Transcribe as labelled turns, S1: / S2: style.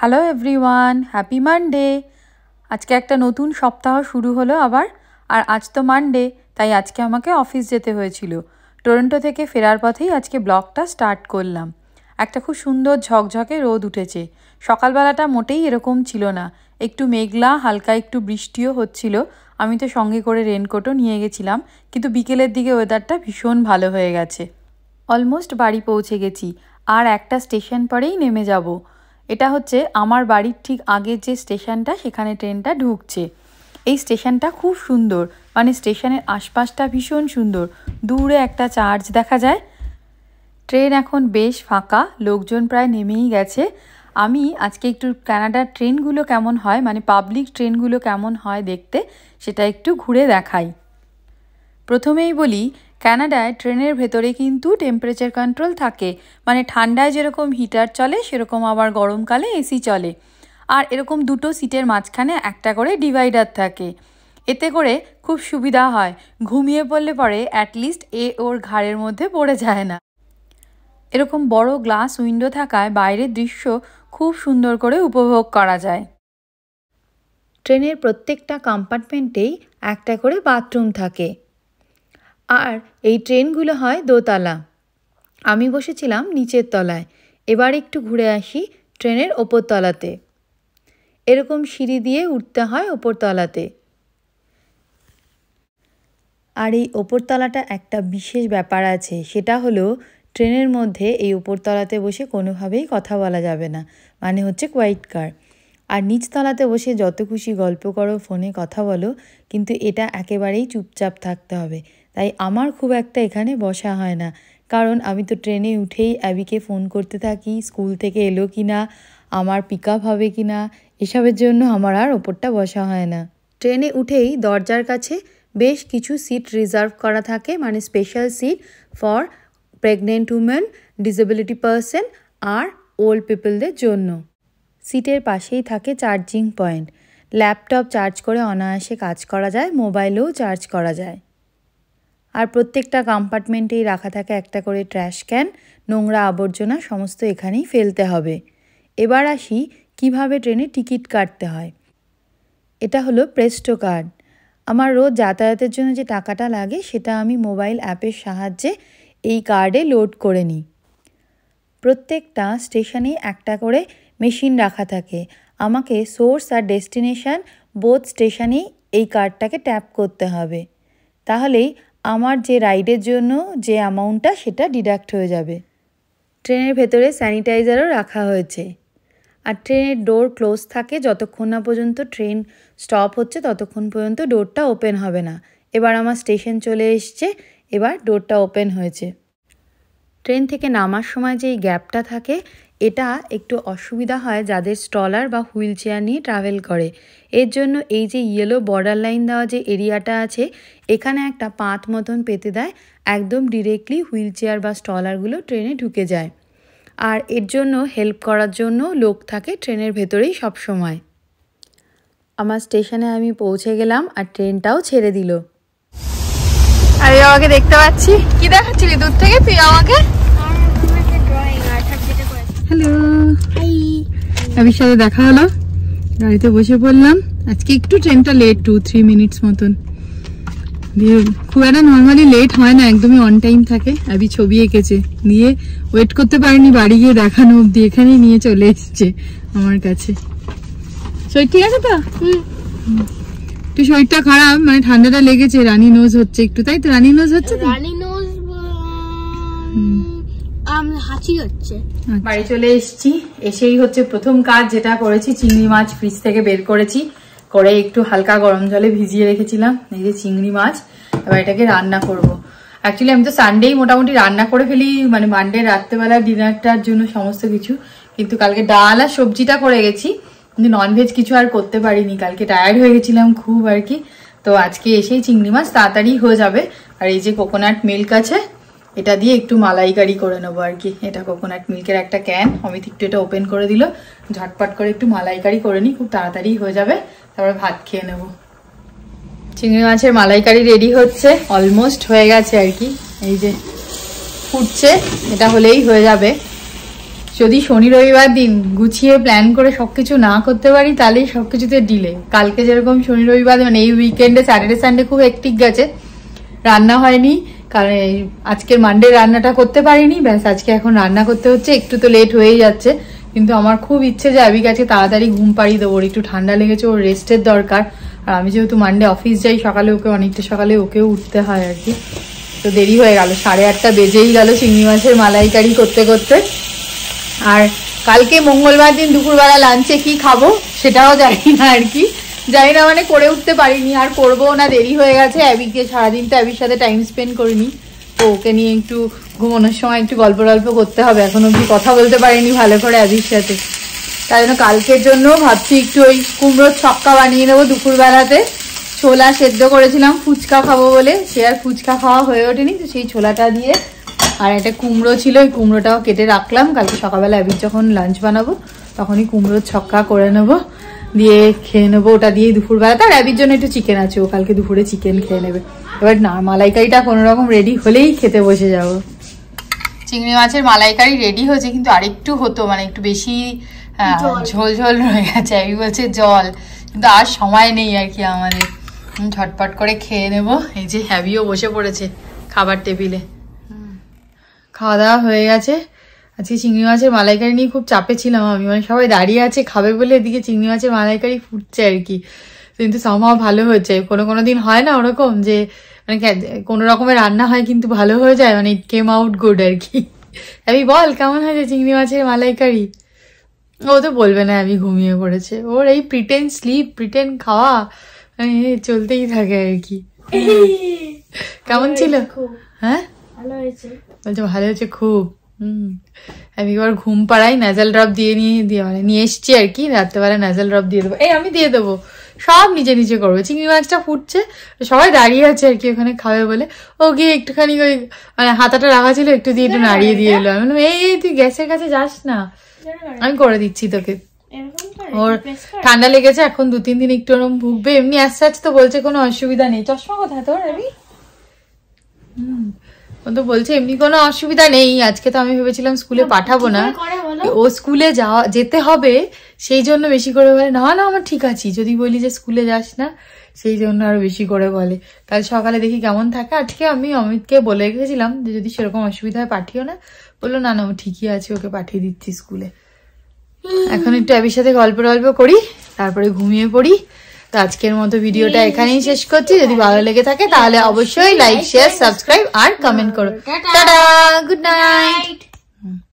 S1: Hello everyone happy Monday আজকে একটা নতুন সপ্তাহ শুরু হলো আবার, আর আজ তো মানডে তাই আজকে আমাকে অফিস যেতে হয়েছিল। টরন্টো থেকে ফেরার পথেই আজকে ব্লগটা স্টার্ট করলাম। একটা খুব সুন্দর ঝকঝকে রোদ উঠেছে। সকালবেলাটা মোটেই এরকম ছিল না। একটু মেঘলা, হালকা একটু বৃষ্টিও হচ্ছিল। আমি তো সঙ্গে করে রেনকোটও নিয়ে গেছিলাম, কিন্তু বিকেলের দিকে ওয়েদারটা ভীষণ ভালো হয়ে গেছে। অলমোস্ট বাড়ি পৌঁছে গেছি, আর একটা স্টেশন পরেই নেমে যাব। এটা হচ্ছে আমার বাড়ির ঠিক আগের যে স্টেশনটা, সেখানে ট্রেনটা ঢুকছে। এই স্টেশনটা খুব সুন্দর। মানে স্টেশনের আশপাশটা ভীষণ সুন্দর। দূরে একটা চার্চ দেখা যায়। ট্রেন এখন বেশ ফাঁকা, লোকজন প্রায় নেমেই গেছে। আমি আজকে একটু কানাডার ট্রেনগুলো কেমন হয় মানে পাবলিক ট্রেনগুলো কেমন হয় দেখতে, সেটা একটু ঘুরে দেখাই। প্রথমেই বলি ক্যানাডায় ট্রেনের ভেতরে কিন্তু টেম্পারেচার কন্ট্রোল থাকে। মানে ঠান্ডায় যেরকম হিটার চলে, সেরকম আবার গরমকালে এসি চলে। আর এরকম দুটো সিটের মাঝখানে একটা করে ডিভাইডার থাকে। এতে করে খুব সুবিধা হয়। ঘুমিয়ে পড়লে পরে অ্যাটলিস্ট এ ওর ঘাড়ের মধ্যে পড়ে যায় না। এরকম বড় গ্লাস উইন্ডো থাকায় বাইরের দৃশ্য খুব সুন্দর করে উপভোগ করা যায়। ট্রেনের প্রত্যেকটা কম্পার্টমেন্টেই একটা করে বাথরুম থাকে। আর এই ট্রেনগুলো হয় দোতলা। আমি বসেছিলাম নিচের তলায়। এবার একটু ঘুরে আসি ট্রেনের ওপর তলাতে। এরকম সিঁড়ি দিয়ে উঠতে হয় ওপর তলাতে। আর এই ওপরতলাটা একটা বিশেষ ব্যাপার আছে। সেটা হলো ট্রেনের মধ্যে এই উপরতলাতে বসে কোনোভাবেই কথা বলা যাবে না। মানে হচ্ছে কোয়াইট কার আর নিচতলাতে বসে যত খুশি গল্প করো, ফোনে কথা বলো, কিন্তু এটা একেবারেই চুপচাপ থাকতে হবে। তাই আমার খুব একটা এখানে বসা হয় না। কারণ আমি তো ট্রেনে উঠেই অ্যাবিকে ফোন করতে থাকি, স্কুল থেকে এলো কি না, আমার পিক আপ হবে কি না, এসবের জন্য আমার আর ওপরটা বসা হয় না। ট্রেনে উঠেই দরজার কাছে বেশ কিছু সিট রিজার্ভ করা থাকে মানে special seat for pregnant women disability person R old পিপলদের জন্য। সিটের পাশেই থাকে চার্জিং পয়েন্ট ল্যাপটপ চার্জ করে অনায়াসে কাজ করা যায় মোবাইলেও চার্জ করা যায়। আর প্রত্যেকটা কম্পার্টমেন্টেই রাখা থাকে একটা করে ট্র্যাশ ক্যান নোংরা আবর্জনা, সমস্ত এখানেই ফেলতে হবে। এবার আসি কীভাবে ট্রেনে টিকিট কাটতে হয়। এটা হলো প্রেস্টো কার্ড আমার রোজ যাতায়াতের জন্য যে টাকাটা লাগে, সেটা আমি মোবাইল অ্যাপের সাহায্যে এই কার্ডে লোড করে নিই। প্রত্যেকটা স্টেশনেই একটা করে মেশিন রাখা থাকে। আমাকে সোর্স আর ডেস্টিনেশান বোথ স্টেশনেই এই কার্ডটাকে ট্যাপ করতে হবে। তাহলেই আমার যে রাইডের জন্য যে অ্যামাউন্টটা সেটা ডিডাক্ট হয়ে যাবে। ট্রেনের ভেতরে স্যানিটাইজারও রাখা হয়েছে। আর ট্রেনের ডোর ক্লোজ থাকে যতক্ষণ না পর্যন্ত ট্রেন স্টপ হচ্ছে ততক্ষণ পর্যন্ত ডোরটা ওপেন হবে না। এবার আমার স্টেশন চলে এসছে, এবার ডোরটা ওপেন হয়েছে। ট্রেন থেকে নামার সময় যে গ্যাপটা থাকে এটা একটু অসুবিধা হয় যাদের স্টলার বা হুইল চেয়ার নিয়ে ট্রাভেল করে। এর জন্য এই যে ইয়েলো বর্ডার লাইন দেওয়া যে এরিয়াটা আছে এখানে একটা পাত মতন পেতে দেয় একদম ডিরেক্টলি হুইল চেয়ার বা স্টলারগুলো ট্রেনে ঢুকে যায়। আর এর জন্য হেল্প করার জন্য লোক থাকে ট্রেনের ভেতরেই সব সময়। আমার স্টেশনে আমি পৌঁছে গেলাম আর ট্রেনটাও ছেড়ে দিল।
S2: আরে আমাকে দেখতে পাচ্ছি কি দেখাচ্ছিলি? দূর থেকে? তুই আমাকে? হ্যালো আবির সাথে দেখা হলো। গাড়িতে বসে পড়লাম। আজকে একটু ট্রেনটা লেট টু থ্রি মিনিটস মতন। দিয়ে খুব একটা নর্মালি লেট হয় না একদমই অন টাইম থাকে। আবি ছবি এঁকেছে। দিয়ে ওয়েট করতে পারিনি বাড়ি গিয়ে দেখানো অব্দি এখানেই নিয়ে চলে এসছে আমার কাছে। শরীর ঠিক আছে তো? একটু শরীরটা খারাপ মানে ঠান্ডাটা লেগেছে রানী নোজ হচ্ছে একটু। তাই তো? রানী নোজ হচ্ছে
S3: রানী নোজ হাঁচি হচ্ছে।
S2: আচ্ছা।
S1: বাড়ি চলে এসেছি। এসেই হচ্ছে প্রথম কাজ যেটা করেছি, চিংড়ি মাছ ফ্রিজ থেকে বের করেছি। করে একটু হালকা গরম জলে ভিজিয়ে রেখেছিলাম, এই যে চিংড়ি মাছ। এবার এটাকে রান্না করব। অ্যাকচুয়ালি আমি তো সানডেই মোটামুটি রান্না করে ফেলি মানে মানডে রাত্রেবেলা ডিনারটার জন্য সমস্ত কিছু। কিন্তু কালকে ডাল আর সবজিটা করে গেছি, কিন্তু ননভেজ কিছু আর করতে পারিনি। কালকে টায়ার্ড হয়ে গেছিলাম খুব আর কি। তো আজকে এসেই চিংড়ি মাছ তাড়াতাড়ি হয়ে যাবে। আর এই যে কোকোনাট মিল্ক আছে এটা দিয়ে একটু মালাইকারি করে নেব আর কি। এটা কোকোনাট মিল্কের একটা ক্যান অমিত একটু এটা ওপেন করে দিল। ঝটপট করে একটু মালাইকারি করে নিই। খুব তাড়াতাড়ি হয়ে যাবে। তারপরে ভাত খেয়ে নেব। চিংড়ি মাছের মালাইকারি রেডি হচ্ছে। অলমোস্ট হয়ে গেছে আর কি। এই যে ফুটছে। এটা হলেই হয়ে যাবে। যদি শনি রবিবার দিন গুছিয়ে প্ল্যান করে সবকিছু না করতে পারি, তাহলেই সবকিছুতে ডিলে কালকে যেরকম শনি রবিবার মানে এই উইকেন্ডে স্যাটারডে সানডে খুব একটিক গেছে। রান্না হয়নি। কারণ এই আজকের মানডে রান্নাটা করতে পারিনি, ব্যাস আজকে এখন রান্না করতে হচ্ছে, একটু তো লেট হয়েই যাচ্ছে, কিন্তু আমার খুব ইচ্ছে যে আবি কাছে তাড়াতাড়ি ঘুম পাড়িয়ে দেবো, ওর একটু ঠান্ডা লেগেছে, ওর রেস্টের দরকার, আর আমি যেহেতু মানডে অফিস যাই, সকালে ওকে অনেকটা সকালে ওকেও উঠতে হয় আর কি। তো দেরি হয়ে গেল, সাড়ে আটটা বেজেই গেল চিংড়ি মাছের মালাইকারি করতে করতে। আর কালকে মঙ্গলবার দিন দুপুরবেলা লাঞ্চে কি খাব, সেটাও জানি না আর কি। জানি না মানে করে উঠতে পারিনি, আর করব না, দেরি হয়ে গেছে। অ্যাবিকে সারাদিন তো অ্যাবির সাথে টাইম স্পেন্ড করিনি। তো ওকে নিয়ে একটু ঘুমানোর সময় একটু গল্প টল্প করতে হবে। এখন অব্দি কথা বলতে পারিনি ভালো করে অ্যাবির সাথে। তাই জন্য কালকের জন্য ভাবছি একটু ওই কুমড়োর ছক্কা বানিয়ে নেব দুপুরবেলাতে। ছোলা সেদ্ধ করেছিলাম, ফুচকা খাব বলে। সে আর ফুচকা খাওয়া হয়ে ওঠেনি, তো সেই ছোলাটা দিয়ে আর একটা কুমড়ো ছিল, ওই কুমড়োটাও কেটে রাখলাম। কালকে সকালবেলা অ্যাবির যখন লাঞ্চ বানাবো, তখনই কুমড়োর ছক্কা করে নেব। দিয়ে খেয়ে নেব ওটা দিয়ে দুপুরবেলা। তার অ্যাবির জন্য একটু চিকেন আছে ও কালকে দুপুরে চিকেন খেয়ে নেবে। এবার না মালাইকারিটা কোনো রকম রেডি হলেই খেতে বসে যাব। চিংড়ি মাছের মালাইকারি রেডি হয়েছে কিন্তু আরেকটু হতো মানে একটু বেশি ঝোল ঝোল রয়ে গেছে আমি বলছে জল। কিন্তু আর সময় নেই আর কি আমাদের। ঝটপট করে খেয়ে নেব। এই যে হ্যাবিও বসে পড়েছে খাবার টেবিলে। খাওয়া দাওয়া হয়ে গেছে। আজকে চিংড়ি মাছের মালাইকারি নিয়ে খুব চাপে ছিলাম আমি। মানে সবাই দাঁড়িয়ে আছে খাবে বলে এদিকে চিংড়ি মাছের মালাইকারি ফুটছে আর কি। কিন্তু সামাও ভালো হয়েছে। কোনো কোনো দিন হয় না ওরকম যে মানে কোনো রকমের রান্না হয় কিন্তু ভালো হয়ে যায় মানে ইট কেম আউট গুড আর কি। আমি বল কেমন হয়েছে চিংড়ি মাছের মালাইকারি? ও তো বলবে না আমি ঘুমিয়ে পড়েছে। ওর এই প্রিটেন স্লিপ প্রিটেন খাওয়া মানে চলতেই থাকে আর কি। কেমন ছিল? হ্যাঁ?
S2: ভালো হয়েছে।
S1: বলছে ভালো হয়েছে খুব। আমি এবার ঘুম পাড়াই নাজাল ড্রপ দিয়ে নিয়ে দিয়ে মানে নিয়ে এসছি আর কি রাত্রেবেলা নাজাল ড্রপ দিয়ে দেবো। এই আমি দিয়ে দেবো। সব নিজে নিজে করবে। চিংড়ি মাছটা ফুটছে সবাই দাঁড়িয়ে আছে আর কি ওখানে খাবে বলে। ও গিয়ে একটুখানি ওই মানে হাতাটা রাখা ছিল একটু দিয়ে একটু নাড়িয়ে দিয়ে এলো। আমি বললাম, এই তুই গ্যাসের কাছে যাস না। আমি করে দিচ্ছি তোকে। ওর ঠান্ডা লেগেছে এখন দু তিন দিন একটু ওরকম ভুগবে। এমনি আসতে তো বলছে কোনো অসুবিধা নেই। চশমা কোথায় তোর আমি ও তো বলছে এমনি কোনো অসুবিধা নেই আজকে তো আমি ভেবেছিলাম স্কুলে পাঠাবো না? ও স্কুলে যাওয়া যেতে হবে সেই জন্য বেশি করে বলে না না আমার ঠিক আছি যদি বলি যে স্কুলে যাস না সেই জন্য আরও বেশি করে বলে। কাল সকালে দেখি কেমন থাকে আজকে আমি অমিতকে বলে রেখেছিলাম যে যদি সেরকম অসুবিধা হয় পাঠিও না। বলল না না ও ঠিকই আছে ওকে পাঠিয়ে দিচ্ছি স্কুলে। এখন একটু অ্যাবির সাথে গল্প টল্প করি তারপরে ঘুমিয়ে পড়ি। তো আজকের মতো ভিডিওটা এখানেই শেষ করছি। যদি ভালো লেগে থাকে তাহলে অবশ্যই লাইক শেয়ার সাবস্ক্রাইব আর কমেন্ট করো। টাটা। Good night.